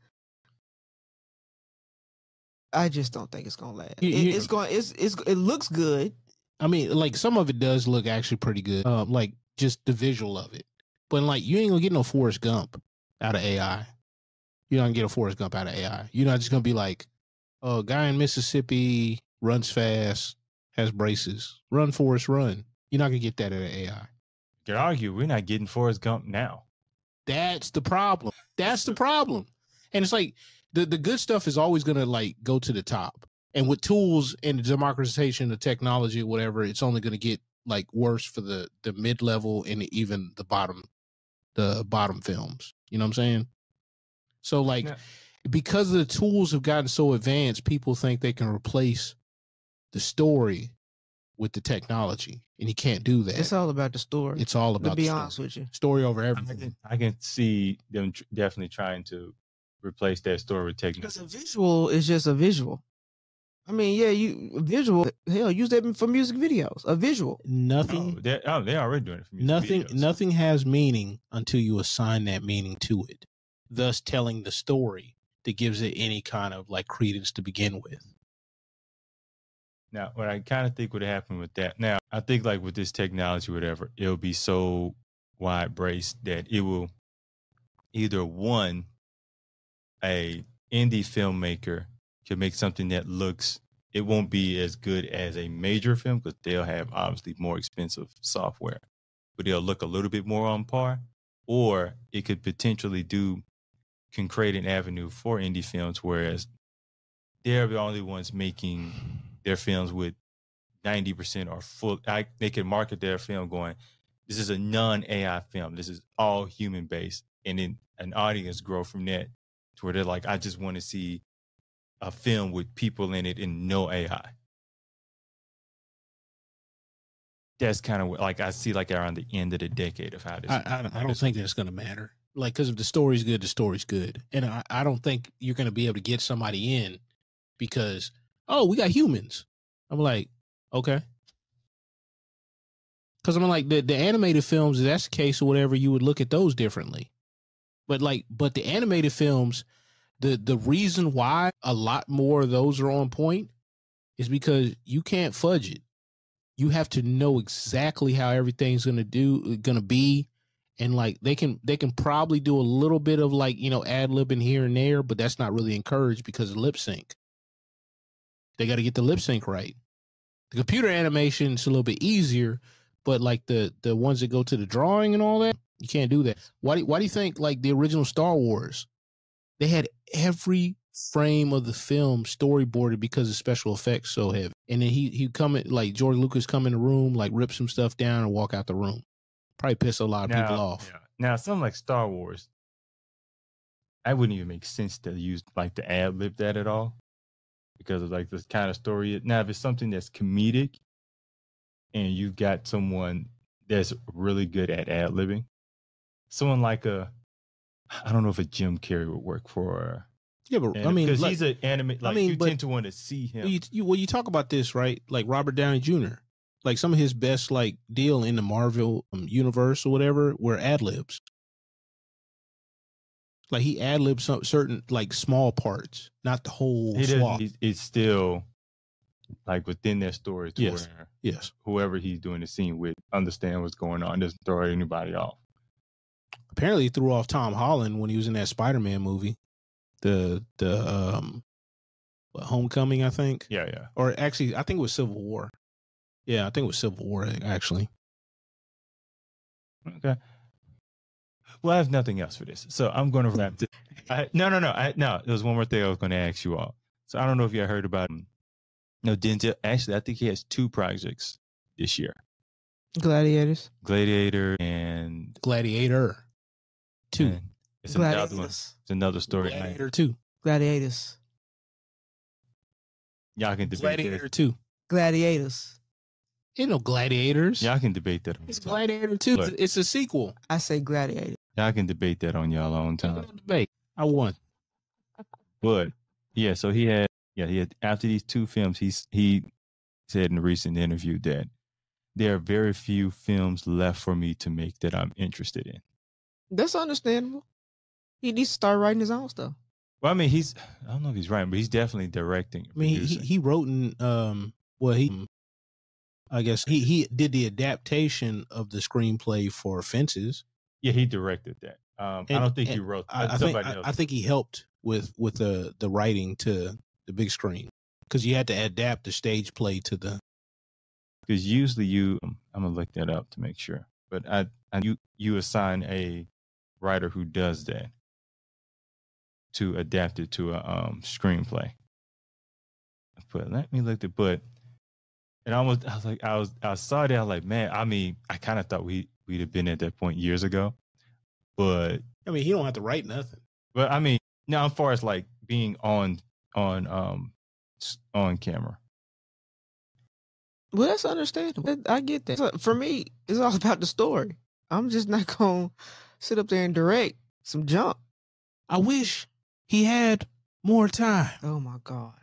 I just don't think it's gonna last. You- It- it's going. It's it's. It looks good. I mean, like some of it does look actually pretty good. Um, like just the visual of it. But like you ain't gonna get no Forrest Gump out of AI. You're not gonna get a Forrest Gump out of AI. You're not just gonna be like, oh, a guy in Mississippi runs fast, has braces. Run, Forrest, run. You're not gonna get that out of AI. you could argue we're not getting Forrest Gump now. That's the problem. That's the problem. And it's like the, the good stuff is always gonna like go to the top. And with tools and the democratization of technology, whatever, it's only gonna get like worse for the the mid level and even the bottom the bottom films. You know what I'm saying? So like Yeah. because the tools have gotten so advanced, people think they can replace the story with the technology. And you can't do that. It's all about the story. It's all about. to about be the honest story. with you, story over I everything. can, I can see them tr- definitely trying to replace that story with technology. because a visual is just a visual. I mean, yeah, you visual. Hell, use that for music videos. A visual. Nothing Oh, they're, oh, they're already doing it for music nothing videos. nothing has meaning until you assign that meaning to it thus telling the story that gives it any kind of like credence to begin with Now, what I kind of think would happen with that. Now, I think like with this technology, or whatever, it'll be so wide braced that it will either one, a indie filmmaker can make something that looks. It won't be as good as a major film because they'll have obviously more expensive software. but it'll look a little bit more on par, or it could potentially do can create an avenue for indie films, whereas they're the only ones making their films with ninety percent or full. I, they can market their film going, "This is a non AI film. This is all human based," and then an audience grow from that where they're like, "I just want to see a film with people in it and no AI." That's kind of like I see like around the end of the decade of how this. I, I, I don't think that's going to matter. Like, because if the story's good, the story's good, and I, I don't think you're going to be able to get somebody in because oh, we got humans. I'm like, okay. Because I'm like the the animated films, if that's the case or whatever, you would look at those differently. But like, but the animated films, the the reason why a lot more of those are on point is because you can't fudge it. You have to know exactly how everything's gonna do gonna be. And like they can they can probably do a little bit of like, you know, ad libbing here and there, but that's not really encouraged because of lip sync. They got to get the lip sync right. The computer animation is a little bit easier, but like the the ones that go to the drawing and all that, you can't do that. Why do why do you think like the original Star Wars, they had every frame of the film storyboarded because the special effects so heavy, and then he he come in like George Lucas come in the room like rip some stuff down and walk out the room. Probably piss a lot of people off. yeah. Now, something like Star Wars, I wouldn't even make sense to use like the ad lib that at all because of like this kind of story. Now, if it's something that's comedic and you've got someone that's really good at ad libbing, someone like a, I don't know if a Jim Carrey would work for. Yeah, but I mean, because like, he's an anime, like mean, you tend to want to see him. Well, you, you well, you talk about this right, like Robert Downey Jr. Like some of his best like deal in the Marvel um, universe or whatever were ad libs. Like he ad libs some certain like small parts, not the whole swap. doesn't. It's still like within their story to Yes. where Yes, whoever he's doing the scene with understand what's going on. Doesn't throw anybody off. Apparently threw off Tom Holland when he was in that Spider Man movie, the the um, what, Homecoming, I think, Yeah, yeah. or actually I think it was Civil War. Yeah, I think it was Civil War actually. Okay. Well, I have nothing else for this, so I'm going to wrap. This. I, no, no, no, I, no. There was one more thing I was going to ask you all. So I don't know if you heard about him. No, Denzel. Actually, I think he has two projects this year: Gladiators. Gladiator and Gladiator two, and it's another one. It's another story. Gladiator two, Gladiators. Y'all can debate Gladiator that. two. Gladiators. Ain't no gladiators. Y'all can debate that. On It's Gladiator 2. Look. It's a sequel. I say gladiator. Y'all can debate that on y'all own time. debate. I won. But yeah, so he had yeah he had after these two films he's he said in a recent interview that there are very few films left for me to make that I'm interested in. That's understandable. He needs to start writing his own stuff. Well, I mean he's I don't know if he's writing, but he's definitely directing. I mean, he, producing. he wrote in, um, well, he, I guess he, he did the adaptation of the screenplay for Fences. yeah he directed that. Um, I don't think he and wrote. I, uh, I think, somebody I. I think he helped with, with the, the writing to the big screen because you had to adapt the stage play to the, because usually you um, I'm gonna look that up to make sure. But I, I you you assign a writer who does that to adapt it to a um screenplay. But let me look at but and I almost I was like I was I saw that I was like man I mean I kind of thought we we'd have been at that point years ago, but I mean, he don't have to write nothing. but I mean now as far as like being on on um on camera Well, that's understandable. I get that. For me, it's all about the story. I'm just not gonna sit up there and direct some junk. I wish he had more time. Oh my god.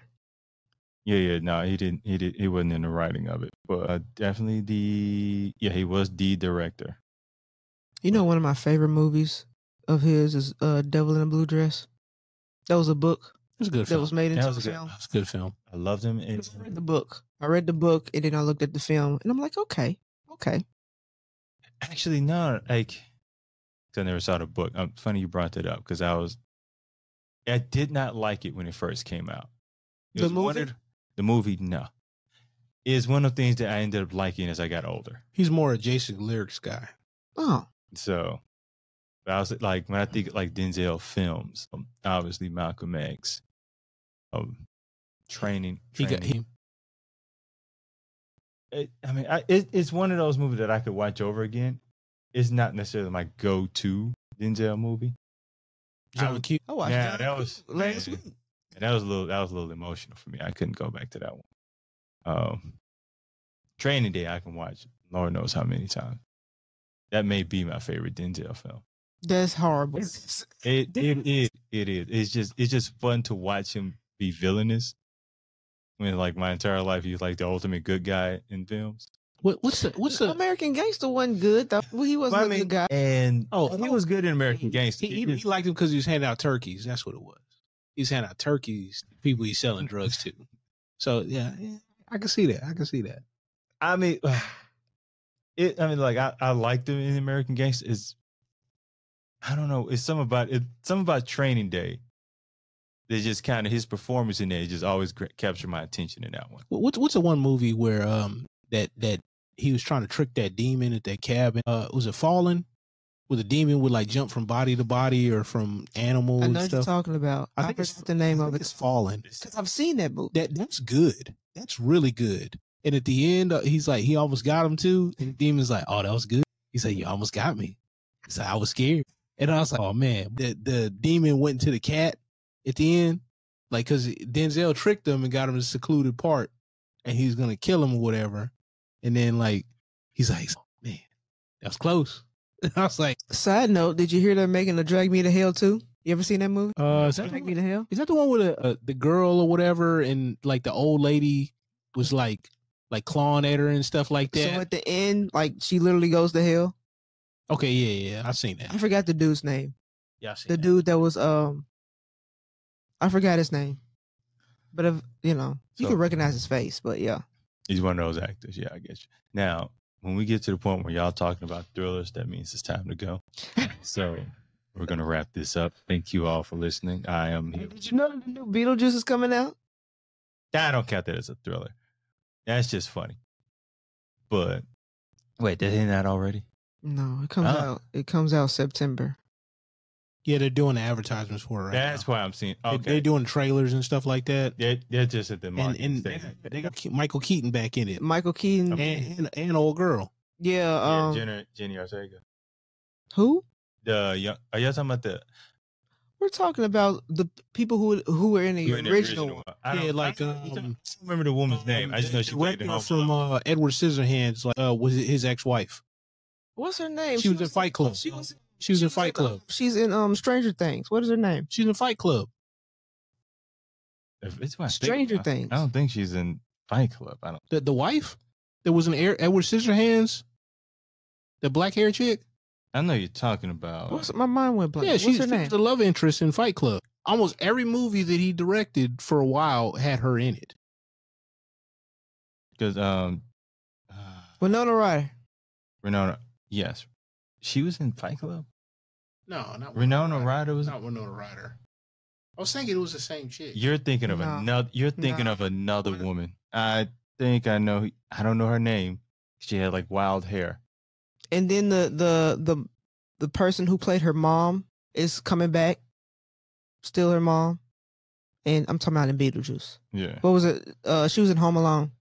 Yeah, yeah, no, he didn't. He did. He wasn't in the writing of it, but uh, definitely the yeah, he was the director. You know, one of my favorite movies of his is uh, "Devil in a Blue Dress." That was a book It was a good that film. was made into That a was a good- film. It was a good film. I loved him. I And read the book. I read the book, and then I looked at the film, and I'm like, okay, okay. actually, no, like 'cause I never saw the book. Um, funny you brought that up because I was, I did not like it when it first came out. It The was movie? of the- the movie, no, is one of the things that I ended up liking as I got older. He's more a Jason lyrics guy. Oh, So, but I was like, when I think like Denzel films, um, obviously Malcolm X, um, training, He got training. him. It, I mean, I, it, it's one of those movies that I could watch over again. It's not necessarily my go-to Denzel movie. John I- Q. I watched Yeah, John that was- last yeah. week. And that was a little that was a little emotional for me. I couldn't go back to that one. Um, Training Day I can watch Lord knows how many times. That may be my favorite Denzel film. That's horrible. It it is it is. It's just it's just fun to watch him be villainous. When like my entire life he's like the ultimate good guy in films. What, what's the what's the American Gangster wasn't good though. Well, he wasn't But I a mean, good guy. And Oh, he was good in American Gangster. He, he, he liked him because he was handing out turkeys. That's what it was. He's handing out turkeys to people he's selling drugs to. So yeah, yeah, I can see that. I can see that. I mean, it. I mean, like I, I liked him in American Gangster. Is I don't know. It's something about it. Something about Training Day. They just kind of his performance in there just always captured my attention in that one. What- What's what's the one movie where um that that he was trying to trick that demon at that cabin? Uh, was it Fallen? Where the demon would like jump from body to body or from animal I know what you're talking about. I, think it's the name I of it It's Fallen. because I've seen that movie. That that's good. That's really good. And at the end, uh, he's like, he almost got him too. And the demon's like, oh, that was good. He said, you almost got me. He said, I was scared. And I was like, oh man, the the demon went into the cat at the end, like because Denzel tricked him and got him in a secluded part, and he was gonna kill him or whatever. And then like he's like, man, that was close. I was like, Side note: Did you hear they're making a Drag Me to Hell too? You ever seen that movie? uh, is that Drag the, Me to Hell. is that the one with a, uh the girl or whatever, and like the old lady was like like clawing at her and stuff like that. So at the end, like she literally goes to hell. okay, yeah, yeah, I've seen that. I forgot the dude's name. Yeah, The that. dude that was um, I forgot his name, but if you know, you So- can recognize his face. But yeah, He's one of those actors. Yeah, I get you. Now, when we get to the point where y'all talking about thrillers, that means it's time to go. so we're gonna wrap this up. Thank you all for listening. I am here. did you know the new Beetlejuice is coming out? I don't count that as a thriller. That's just funny. But wait, did he not already? No, it comes Ah. out. It comes out September. Yeah, they're doing the advertisements for it right That's now. why I'm seeing. They- Okay, They're doing trailers and stuff like that. they're, they're just at the And marketing and stage. they got Michael Keaton back in it, Michael Keaton. Okay. and, and and old girl. Yeah. Yeah, Um. Jenny, Jenny Ortega. who? The young, are y'all talking about the, We're talking about the people who who were in the who in the original. I Yeah, like, I don't, I don't um, remember the woman's name. I just know she played the from uh, Edward Scissorhands. Like, uh, was it his ex-wife? What's her name? She was in Fight Club. She was. She was in Fight Club. She's in um Stranger Things. What is her name? She's in Fight Club. If it's what I think- Stranger I- Things. I don't think she's in Fight Club. I don't. The the wife that was in Air, Edward Scissorhands, the black hair chick. I know you're talking about. What's my mind went blank? yeah, What's she's her name? the love interest in Fight Club. Almost every movie that he directed for a while had her in it. Because um, uh, Winona Ryder. Renona. Yes, she was in Fight Club. No, not Renona Ryder was. Not Winona Ryder. I was thinking it was the same chick. You're thinking of No. another. You're thinking No. of another woman. I think I know. I don't know her name. She had like wild hair. And then the the the the person who played her mom is coming back. Still her mom. And I'm talking about in Beetlejuice. Yeah. What was it? Uh she was in Home Alone.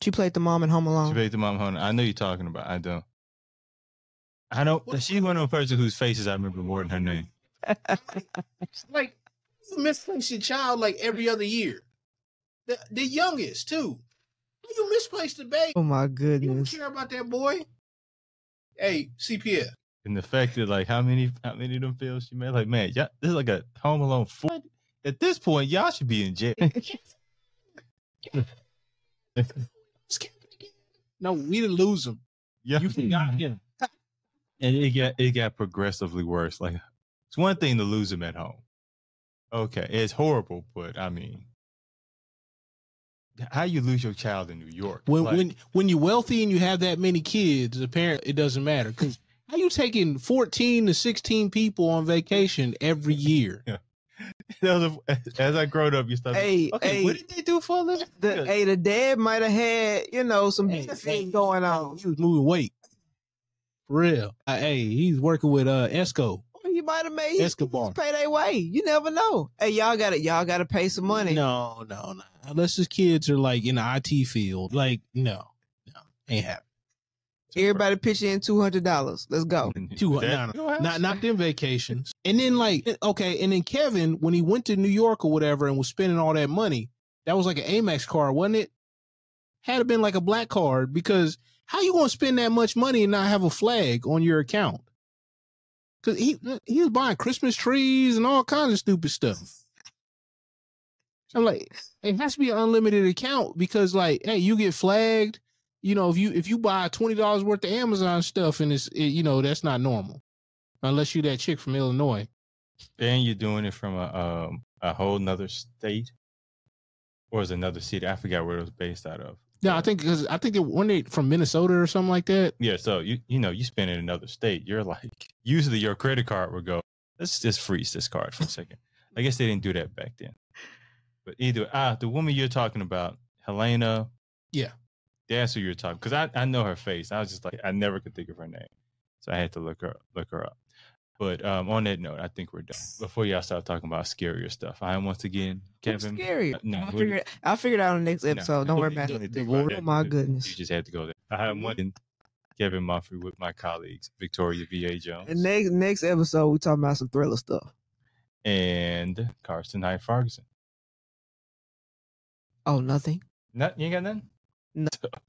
She played the mom in Home Alone. She Alone. played the mom. Hold on. I know you're talking about. I don't. I don't. She's one of the person whose faces I remember more than her name. It's like you misplace your child like every other year. The the youngest too. You misplaced the baby. oh my goodness. You don't care about that boy. Hey, CPS. And the fact that like how many how many of them films she made, like man, y'all, this is like a Home Alone four. At this point, y'all should be in jail. No, we didn't lose him. yeah, You forgot him. And it got it got progressively worse. Like it's one thing to lose him at home. Okay, it's horrible, but I mean, how you lose your child in New York? When Like, when when you're wealthy and you have that many kids, apparently it doesn't matter. Because how you taking 14 to 16 people on vacation every year? that was a, as I growed up, you start. Hey, okay, hey, what did they do for a living? the, hey, the dad might have had, you know, some Hey, benefits hey, going on. He was moving weight. For real. Uh, hey, he's working with uh Esco. Or he might have made his, Escobar. his payday way. You never know. Hey, y'all got it. Y'all got to pay some money. No, no, no. Unless his kids are like in the IT field. Like, no, no, ain't happening. Everybody pitch in two hundred dollars. Let's go. Two, That- no, no, not not them vacations. And then like, okay, and then Kevin, when he went to New York or whatever and was spending all that money, that was like an Amex card, wasn't it? Had it been like a black card because how you gonna spend that much money and not have a flag on your account? Because he he was buying Christmas trees and all kinds of stupid stuff. I'm like, it has to be an unlimited account because like, hey, you get flagged. You know, if you if you buy twenty dollars worth of Amazon stuff and it's it, you know that's not normal, unless you that chick from Illinois. And you're doing it from a um a whole nother state, or is another city? I forgot where it was based out of. No, I think because I think they when they from Minnesota or something like that. Yeah, so you you know you spend in another state, you're like usually your credit card would go. Let's just freeze this card for a second. I guess they didn't do that back then. But either ah, the woman you're talking about, Helena. Yeah. that's who you're talking. Because I, I know her face. I was just like I never could think of her name, so I had to look her look her up. But um, on that note, I think we're done. Before y'all start talking about scarier stuff, I am once again What's Kevin. scary. Uh, no, I'll we- figure it. I'll figure it out in the next No, episode. Don't worry about it. need to think about Oh that. my goodness. You just had to go there. I am one Kevin Mumphrey with my colleagues Victoria V.A. Jones And next next episode, we talking about some thriller stuff. and Carson Hyde Ferguson. Oh, nothing. Not, you ain't got nothing? No.